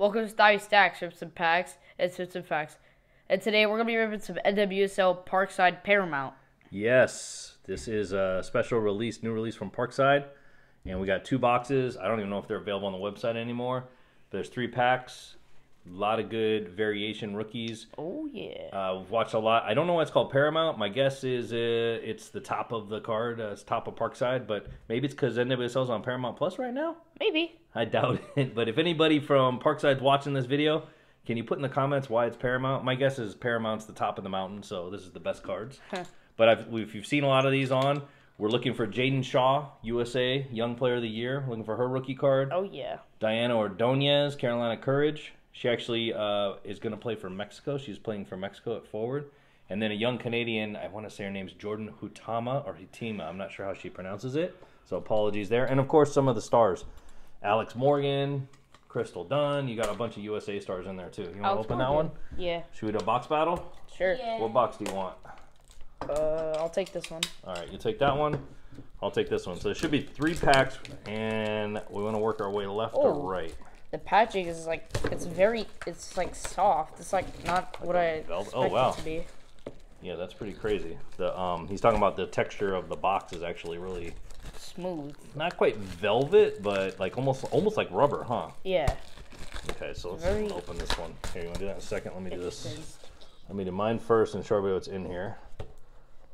Welcome to Stavi Stacks, Strips and Packs, and Strips and Facts. And today we're going to be ripping some NWSL Parkside Paramount. Yes, this is a special release, new release from Parkside. And we got two boxes. I don't even know if they're available on the website anymore. But There's three packs. A lot of good variation rookies. Oh, yeah. Uh, we've watched a lot. I don't know why it's called Paramount. My guess is uh, it's the top of the card. Uh, it's top of Parkside, but maybe it's because NWSL's on Paramount Plus right now. Maybe. I doubt it. But if anybody from Parkside's watching this video, can you put in the comments why it's Paramount? My guess is Paramount's the top of the mountain, so this is the best cards. but I've, if you've seen a lot of these on, we're looking for Jaedyn Shaw, USA Young Player of the Year. Looking for her rookie card. Oh, yeah. Diana Ordonez, Carolina Courage. She actually uh, is going to play for Mexico. She's playing for Mexico at forward. And then a young Canadian, I want to say her name's Jordyn Hutama or Hitima. I'm not sure how she pronounces it. So apologies there. And of course, some of the stars Alex Morgan, Crystal Dunn. You got a bunch of USA stars in there too. You want to Alex open that one? Yeah, Should we do a box battle? sure. What box do you want? Uh, I'll take this one. All right, you take that one. I'll take this one. So it should be three packs, and we want to work our way left Oh. to right. The packaging is like, it's very, it's like soft. It's like not what I velvet- expect oh, wow. to be. Yeah, that's pretty crazy. The um, he's talking about the texture of the box is actually really Smooth. not quite velvet, but like almost almost like rubber, huh? Yeah. Okay, so let's Very- open this one. Here, you want to do that in a second? Let me do this. Let me do mine first and show everybody what's in here. Try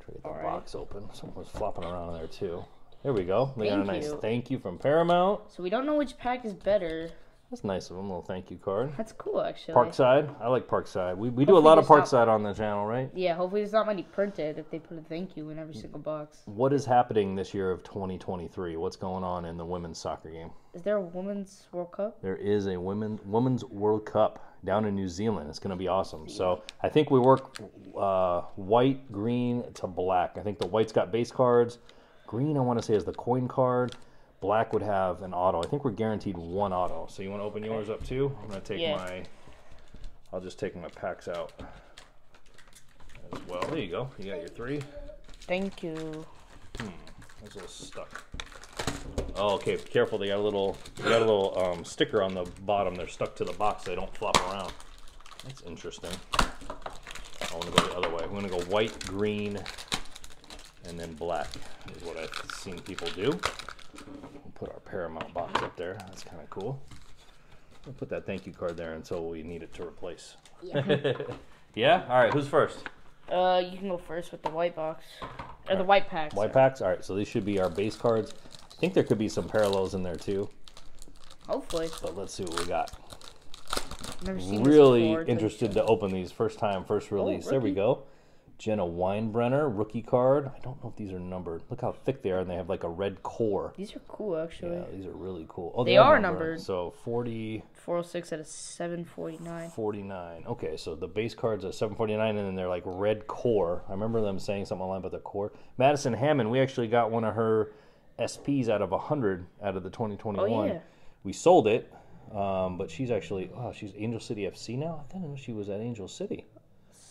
to get the Alright. box open. Someone was flopping around in there too. There we go. They got a nice you. thank you from Paramount. So we don't know which pack is better. That's nice of them. Little thank you card. That's cool, actually. Parkside. I like Parkside. We, we do a lot of Parkside on the channel, right? Yeah, hopefully there's not many printed if they put a thank you in every single box. What is happening this year of 2023? What's going on in the women's soccer game? Is there a women's World Cup? There is a women women's World Cup down in New Zealand. It's going to be awesome. So I think we work uh, white, green to black. I think the white's got base cards. Green, I want to say, is the coin card. Black would have an auto. I think we're guaranteed one auto. So you want to open yours up too? I'm going to take Yeah. my. I'll just take my packs out as well. There you go. You got your three. Thank you. It's a little stuck. Oh, okay. Careful. They got a little. They got a little um, sticker on the bottom. They're stuck to the box. They don't flop around. That's interesting. I want to go the other way. I'm going to go white, green, and then black. Is what I've seen people do. We'll put our Paramount box up there. That's kind of cool. We'll put that thank you card there until we need it to replace. Yeah. yeah. All right. Who's first? uh, you can go first with the white box. Or the white packs. White packs. All right. So these should be our base cards. I think there could be some parallels in there too. Hopefully. But let's see what we got. Never seen this Really before. It's interested to open these first time, first release. there we go. Jenna Winebrenner, rookie card. I don't know if these are numbered. Look how thick they are, and they have like a red core. These are cool, actually. Yeah, these are really cool. Oh, They are numbered. So 40, 406 out of 749. 49. Okay, so the base cards are 749, and then they're like red core. I remember them saying something online about the core. Madison Hammond, we actually got one of her SPs out of 100 out of the 2021. Oh, yeah. We sold it, um, but she's actually, oh, she's Angel City FC now? I didn't know she was at Angel City.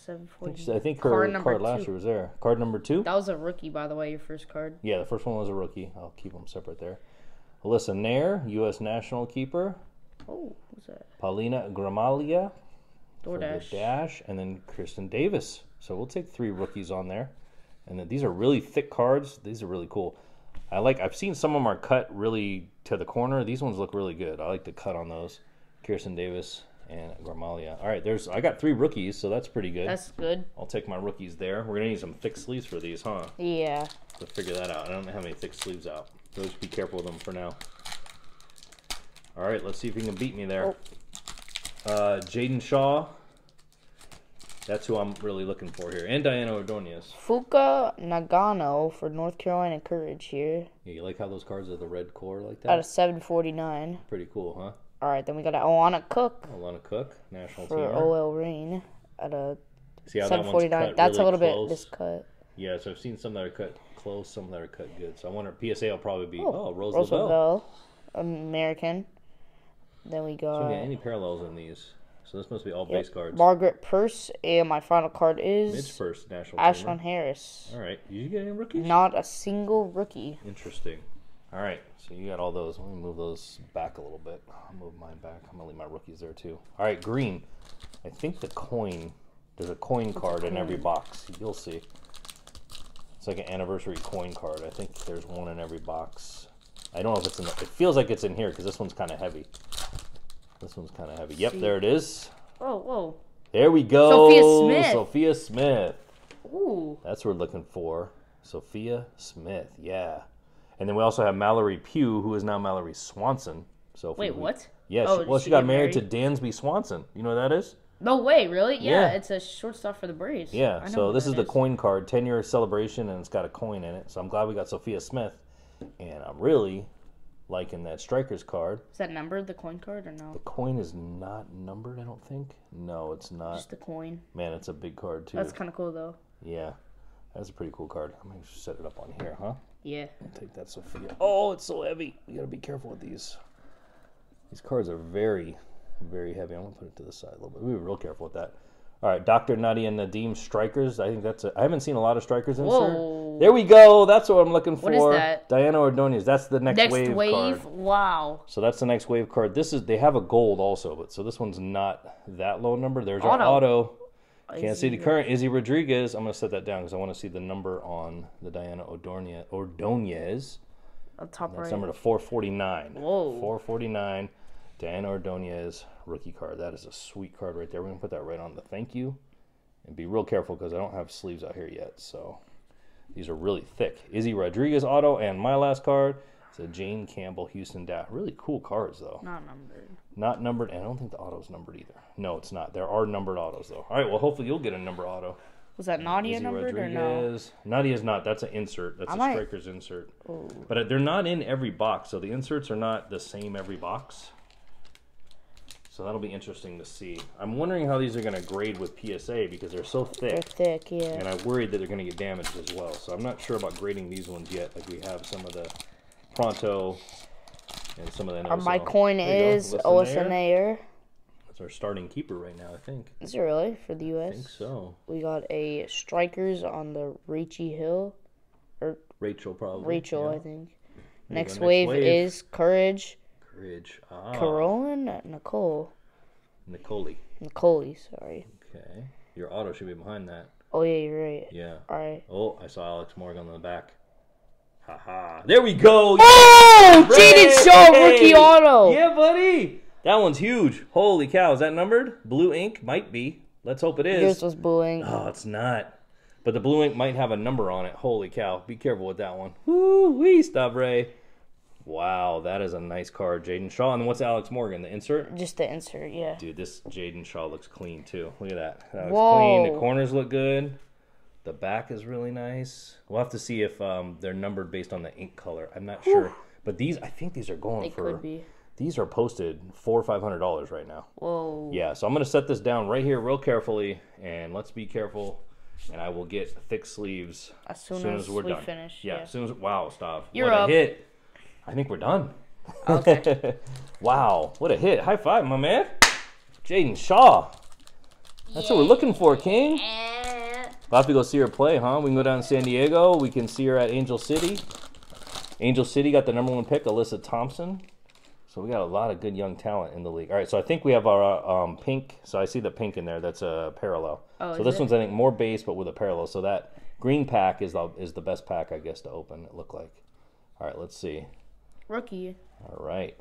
740. I think her Card card, last two. year was there. Card number two? That was a rookie, by the way, your first card. Yeah, the first one was a rookie. I'll keep them separate there. Alyssa Naeher, U.S. national keeper. Oh, who's that? Paulina Gramaglia DoorDash. dash, and then Kristen Davis. So we'll take three rookies on there. And then these are really thick cards. These are really cool. I like. I've seen some of them are cut really to the corner. These ones look really good. I like the cut on those. Kirsten Davis and Gormalia. All right, there's. I got three rookies, so that's pretty good. That's good. I'll take my rookies there. We're gonna need some thick sleeves for these, huh? Yeah. to figure that out. I don't have any thick sleeves out. So just be careful with them for now. All right, let's see if you can beat me there. Uh, Jaedyn Shaw. That's who I'm really looking for here. And Diana Ordonez. Fuka Nagano for North Carolina Courage here. Yeah, you like how those cards are the red core like that? Out of 749. Pretty cool, huh? All right, then we got Oana Cook Alana Cook, national for teamer. OL Reign at a See how that one's 749. cut That's a little close? bit miscut. Yeah, so I've seen some that are cut close, some that are cut good. So I wonder, PSA will probably be, Oh, oh, Rose, Rose Lavelle. American. Then we So got any parallels in these? So this must be all base cards. Margaret Purce, and my final card is first, national Ashlyn. Harris. All right, did you get any rookies? Not a single rookie. Interesting. All right, so you got all those. Let me move those back a little bit. I'll move mine back. I'm gonna leave my rookies there too. All right, green. I think the coin. There's a coin card in every box. You'll see. It's like an anniversary coin card. I think there's one in every box. I don't know if it's in. The, it feels like it's in here because this one's kind of heavy. This one's kind of heavy. Yep, See. there it is. Oh, whoa. There we go. Sophia Smith. Sophia Smith. Ooh. That's what we're looking for. Sophia Smith, yeah. And then we also have Mallory Pugh, who is now Mallory Swanson. So Wait, we- what? Yeah, Oh, well, she she got married, married? to Dansby Swanson. You know who that is? No way, really? Yeah, Yeah. it's a shortstop for the Braves. Yeah. So this is the coin card, 10 year celebration, and it's got a coin in it. So I'm glad we got Sophia Smith. And I'm really liking that Strikers card. Is that numbered, the coin card, or no? The coin is not numbered, I don't think. No, it's not. Just the coin. Man, it's a big card, too. That's kind of cool, though. Yeah. That's a pretty cool card. I'm going to set it up on here, huh? Yeah. Take that, Sophia. Oh, it's so heavy. You gotta be careful with these. These cards are very, very heavy. I'm gonna put it to the side a little bit. We were real careful with that. All right, Dr. Nadia Nadim strikers. I think that's. A, I haven't seen a lot of strikers in Whoa. There we go. That's what I'm looking for. What is that? Diana Ordonez. That's the next, Next wave, wave? card. Wow. So that's the next wave card. This is. They have a gold also, but so this one's not that low number. There's our Auto. auto. Can't see the current. Izzy Rodriguez. I'm gonna set that down because I want to see the number on the Diana Ordonez. Ordonez. On top That's right. number to 449. Whoa. 449. Diana Ordonez rookie card. That is a sweet card right there. We're going to put that right on the thank you. And be real careful because I don't have sleeves out here yet. So these are really thick. Izzy Rodriguez auto. And my last card a Jane Campbell Houston Dat. Really cool cards, though. Not numbered. Not numbered. And I don't think the auto's numbered either. No, it's not. There are numbered autos, though. All right, well, hopefully you'll get a number auto. Was that Nadia Izzy numbered or no? Rodriguez. Nadia's not. That's an insert. That's I a might- striker's insert. Oh. But uh, they're not in every box, so the inserts are not the same every box. So that'll be interesting to see. I'm wondering how these are going to grade with PSA because they're so They're thick, thick, yeah. and I'm worried that they're going to get damaged as well. So I'm not sure about grading these ones yet. Like we have some of the Pronto and some of the. Uh, my coin is Listenaire. Oceanair. That's our starting keeper right now, I think. Is it really for the U.S.? I think so. We got a strikers on the Ricci Hill. Or Rachel probably. Rachel, yeah. I think. There you go, Next, next wave, wave. is Courage, Courage. Ah, Carolyn, Nicole, Nicole. Nicole. Sorry. Okay. Your auto should be behind that. Oh yeah, you're right. Yeah. All right. Oh, I saw Alex Morgan on the back. Haha. There we go. Oh, Ray! Jaedyn Shaw rookie auto. Yeah, buddy. That one's huge. Holy cow. Is that numbered? Blue ink? Might be. Let's hope it is. Yours was booing. Oh, it's not. But the blue ink might have a number on it. Holy cow. Be careful with that one. Woo wee, stop Ray. Wow, that is a nice card. Jaedyn Shaw. And then what's Alex Morgan? The insert? Just the insert, yeah. Dude, this Jaedyn Shaw looks clean too. Look at that. That looks Whoa. clean. The corners look good. The back is really nice. We'll have to see if um, they're numbered based on the ink color. I'm not sure. But these, I think these are going They for. could be. These are posted four or five hundred dollars right now. Whoa. Yeah, so I'm gonna set this down right here real carefully, and let's be careful. And I will get thick sleeves As soon, soon as, as we're we done. finish. Yeah, Yeah. as soon as wow, stop. You're what up. a hit! I think we're done. Okay. wow, what a hit! High five, my man. Jaedyn Shaw. That's what we're looking for, King. We'll have to go see her play, huh? We can go down to San Diego. We can see her at Angel City. Angel City got the number one pick, Alyssa Thompson. So we got a lot of good young talent in the league. All right, so I think we have our um, pink. So I see the pink in there. That's a parallel. Oh, so this it? one's I think more base, but with a parallel. So that green pack is the is the best pack I guess to open. It looked like. All right, let's see. Rookie. All right.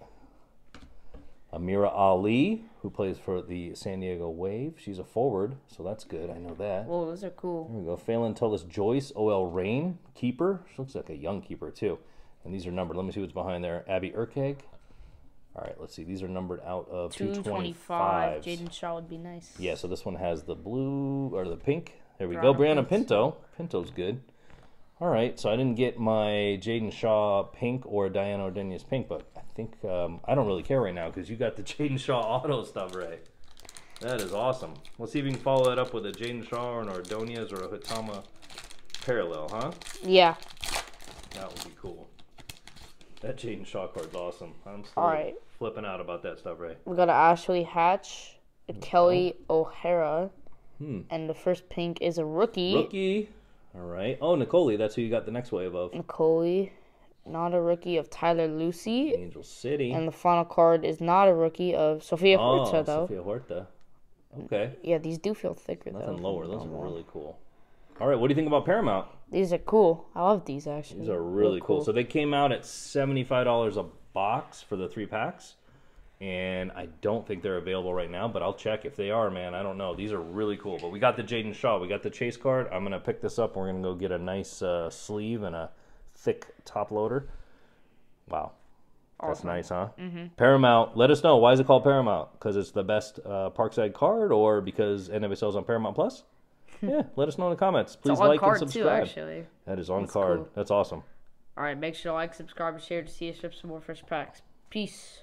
Amirah Ali, who plays for the San Diego Wave. She's a forward, so that's good. I know that. Whoa, those are cool. There we go. Phallon Tullis Joyce, OL Reign, keeper. She looks like a young keeper, too. And these are numbered. Let me see what's behind there. Abby Erceg. All right, let's see. These are numbered out of 225. 225. Jaedyn Shaw would be nice. Yeah, so this one has the blue or the pink. There we go. Brianna Brianna Pinto. Pinto's good. All right, so I didn't get my Jaedyn Shaw pink or Diana Ordonez pink, but I think um, I don't really care right now because you got the Jaedyn Shaw auto stuff right. That is awesome. Let's see if we can follow that up with a Jaedyn Shaw or an Ordonez or a Hitama parallel, huh? Yeah. That would be cool. That Jaedyn Shaw card's awesome. I'm still right. flipping out about that stuff, Ray. We got an Ashley Hatch, a Kelly O'Hara, Hmm. and the first pink is a rookie, Rookie. All right. Oh, Nicole, that's who you got the next wave of. Nicole, not a rookie of Tyler Lussi. Angel City. And the final card is not a rookie of Sofia oh, Huerta, though. Sofia Huerta. Okay. Yeah, these do feel thicker, though. Nothing lower. Those are really cool. All right, what do you think about Paramount? These are cool. I love these, actually. These are really cool. So they came out at seventy-five dollars a box for the three packs, and I don't think they're available right now. But I'll check if they are. Man, I don't know. These are really cool. But we got the Jaedyn Shaw. We got the Chase card. I'm gonna pick this up. We're gonna go get a nice uh, sleeve and a thick top loader. Wow. That's Awesome. nice, huh? Mm-hmm. Paramount. Let us know why is it called Paramount? Because it's the best uh, Parkside card, or because NWSL is on Paramount Plus? yeah, let us know in the comments. Please It's like card, and too, subscribe. actually. That is on That's card. cool. That's awesome. All right, make sure to like, subscribe, and share to see us ship some more fresh packs. Peace.